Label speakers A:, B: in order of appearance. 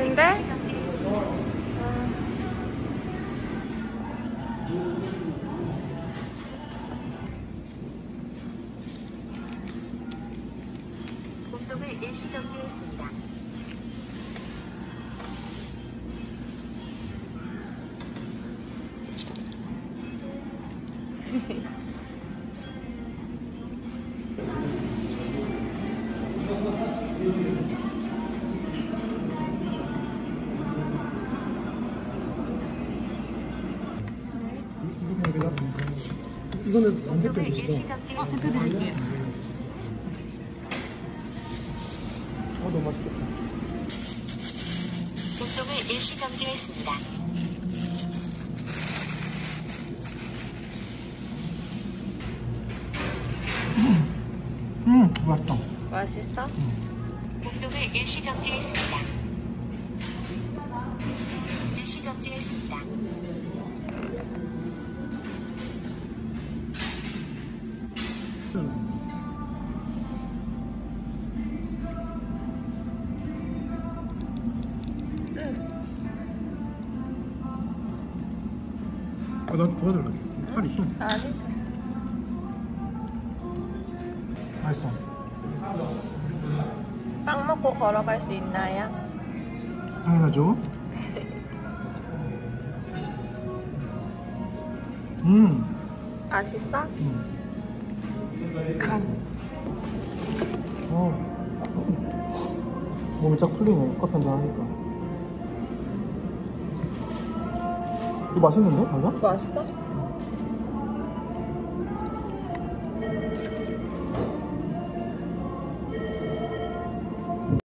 A: 근데
B: 공동을 일시 정지했습니다.
C: 이거는 안
B: 공동을
C: 섞여
B: 일시
C: 있어.
B: 정지했습니다.
C: 어, 너무 맛있겠다.
B: 공동을 일시 정지했습니다.
C: 음, 맛있다.
A: 맛있어?
B: 공동을 일시 정지했습니다. 일시 정지했습니다.
C: 아, 나 도와달라. 칼 있어.
A: 아니 됐어.
C: 맛있어.
A: 빵 먹고 걸어갈 수 있나요?
C: 당연하죠. 음,
A: 맛있어?
C: 음. 어. 몸이 쫙 풀리네. 커피 한잔 하니까. 이거 맛있는데? 달라?
A: 맛있어?